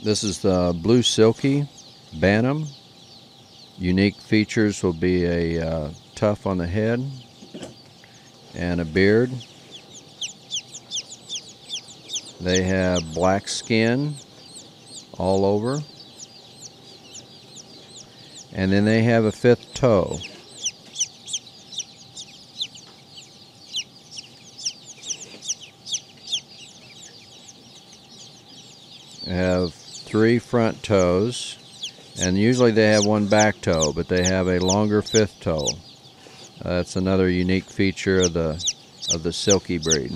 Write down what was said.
This is the Blue Silkie Bantam. Unique features will be a uh, tuft on the head and a beard. They have black skin all over. And then they have a fifth toe. They have three front toes, and usually they have one back toe, but they have a longer fifth toe. Uh, that's another unique feature of the of the silkie breed.